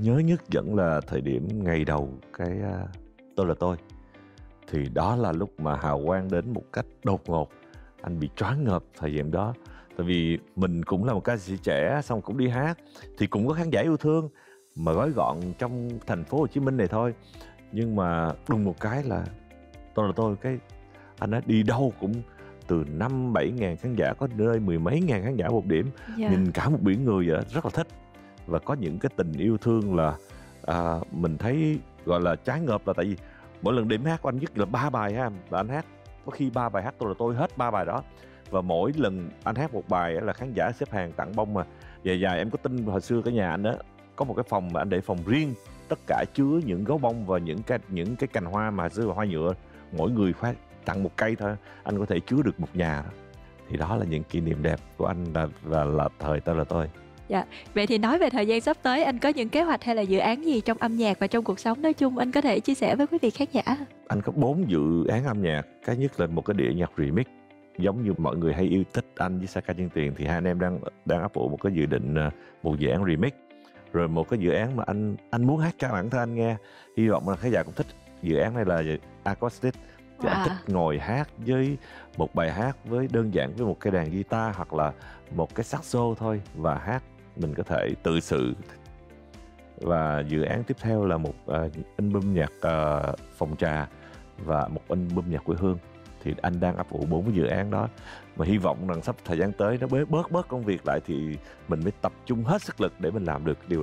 nhớ nhất vẫn là thời điểm ngày đầu cái à, tôi là tôi. Thì đó là lúc mà hào quang đến một cách đột ngột. Anh bị choáng ngợp thời điểm đó. Tại vì mình cũng là một ca sĩ trẻ xong cũng đi hát thì cũng có khán giả yêu thương mà gói gọn trong thành phố Hồ Chí Minh này thôi. Nhưng mà đùng một cái là tôi là tôi cái anh ấy đi đâu cũng từ năm bảy ngàn khán giả có nơi mười mấy ngàn khán giả một điểm. Dạ. nhìn cả một biển người vậy rất là thích và có những cái tình yêu thương là à, mình thấy gọi là trái ngợp là tại vì mỗi lần điểm hát của anh nhất là ba bài ha là anh hát có khi ba bài hát tôi là tôi hết ba bài đó. Và mỗi lần anh hát một bài là khán giả xếp hàng tặng bông mà. Dài dài em có tin hồi xưa cái nhà anh đó có một cái phòng mà anh để phòng riêng tất cả chứa những gấu bông và những cái những cái cành hoa mà xưa là hoa nhựa. Mỗi người phát tặng một cây thôi anh có thể chứa được một nhà. Đó. thì đó là những kỷ niệm đẹp của anh là và là thời tôi là tôi. Vậy thì nói về thời gian sắp tới anh có những kế hoạch hay là dự án gì trong âm nhạc và trong cuộc sống nói chung anh có thể chia sẻ với quý vị khán giả? anh có bốn dự án âm nhạc cái nhất là một cái đĩa nhạc remix giống như mọi người hay yêu thích anh với Saka Chân Tiền thì hai anh em đang đang áp dụng một cái dự định ờ, một dự án remix rồi một cái dự án mà anh anh muốn hát cho bản thân anh nghe hy vọng là khán giả cũng thích dự án này là acoustic thì anh Wow. thích ngồi hát với một bài hát với đơn giản với một cái đàn guitar hoặc là một cái saxo thôi và hát mình có thể tự sự và dự án tiếp theo là một à, uh, album nhạc uh, phòng trà và một album nhạc quê hương. Thì anh đang ấp ủ bốn cái dự án đó mà hy vọng rằng sắp thời gian tới nó bớt bớt bớt công việc lại thì mình mới tập trung hết sức lực để mình làm được điều đó.